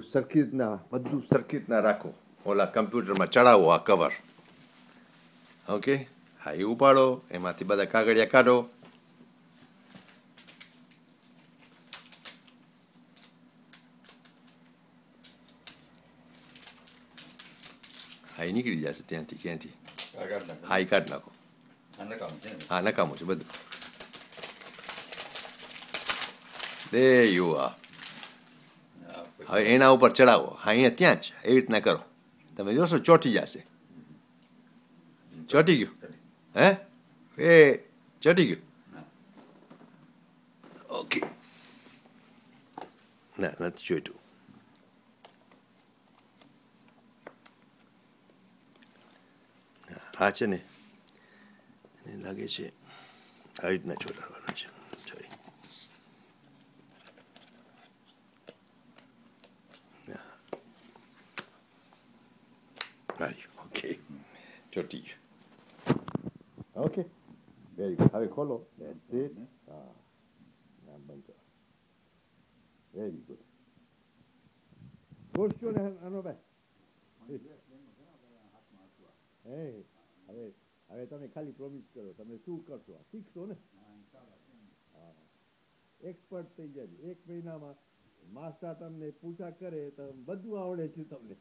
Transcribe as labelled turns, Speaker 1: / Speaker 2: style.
Speaker 1: બધું સરખી રીતના બધું સરખી રીતના રાખો ઓલા કમ્પ્યુટરમાં ચડાવો આ કવર ઓકે હા એ ઉપાડો એમાંથી બધા કાગળિયા કાઢો હા એ નીકળી જશે ત્યાંથી ક્યાંથી હા એ કાઢી નાખો હા નકામું છે બધું દે યુ આ હવે એના ઉપર ચડાવો. હા, અહીંયા ત્યાં જ એવી રીતના કરો. તમે જોશો, ચોંટી જશે. ચોટી ગયું? હે? એ, ચોટી ગયું? ઓકે. ના, નથી ચોટ્યું. હા છે ને. લાગે છે આવી રીતના ચોટાડવાનું છે. Right, okay. ચોટી Okay. ઓકે વેરી Have હવે ખોલો That's it. હા નામ બંધ કરો વેરી ગુડ ખુશ છો ને અનુભાઈ હે હવે હવે તમે ખાલી પ્રોમિસ કરો તમે શું કરશો શીખશો ને એક્સપર્ટ થઈ જાય એક મહિનામાં માસ્ટર તમને પૂજા કરે તો બધું આવડે છે તમને